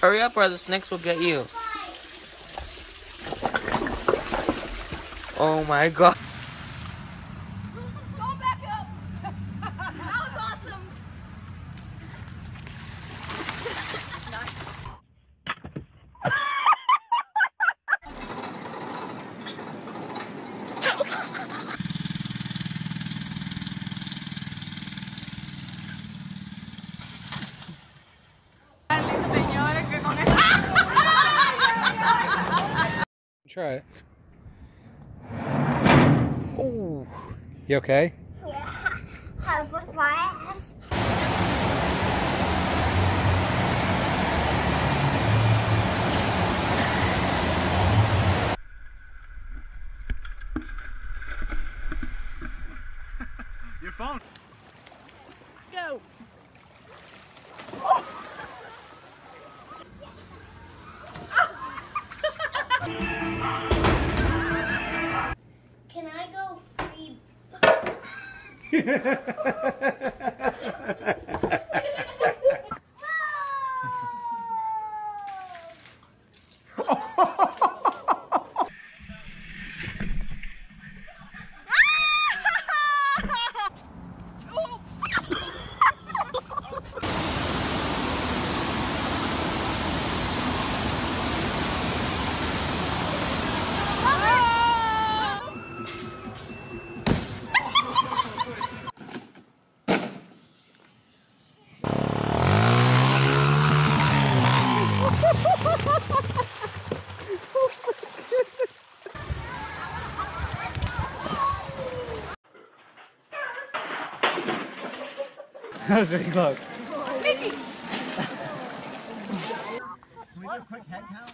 Hurry up or the snakes will get you. Oh my god. Try it. Oh, you okay? Have a class. Your phone. Go. Can I go free? That was very close. Can we do a quick head count?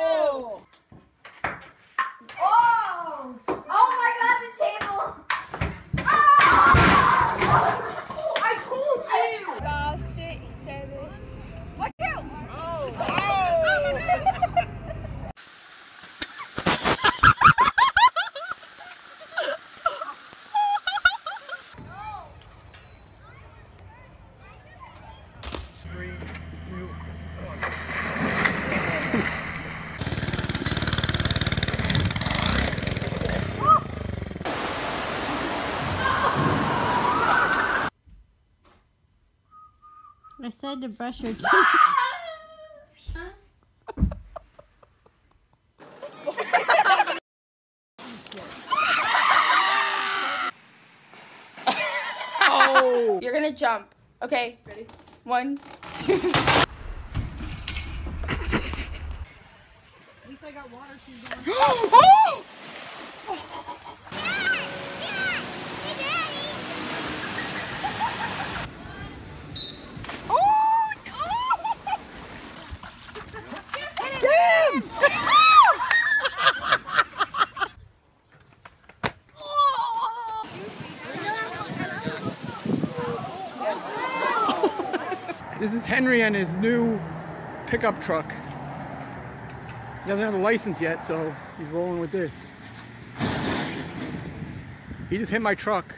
Oh! Oh my god, the table! I told you. Five, six, seven. Watch out. Three, two, one. I said to brush your teeth. You're gonna jump. Okay. Ready? One, two. This is Henry and his new pickup truck. He doesn't have a license yet, so he's rolling with this. He just hit my truck.